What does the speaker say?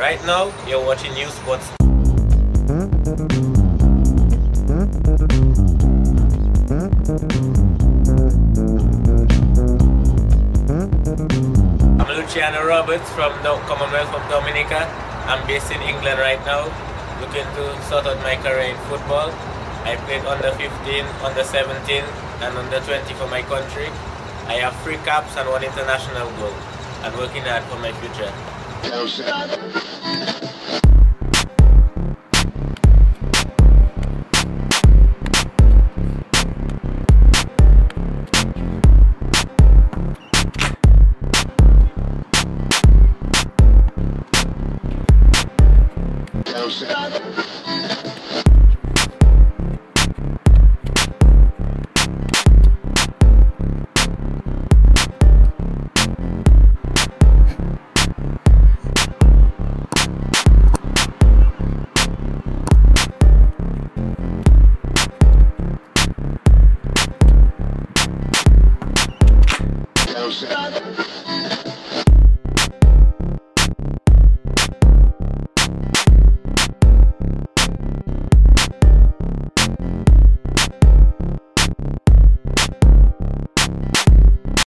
Right now, you're watching YouSports. I'm Luciano Roberts from the Commonwealth of Dominica. I'm based in England right now, looking to sort out my career in football. I played under 15, under 17, and under 20 for my country. I have three caps and one international goal, and working hard for my future. Down set. Joseph.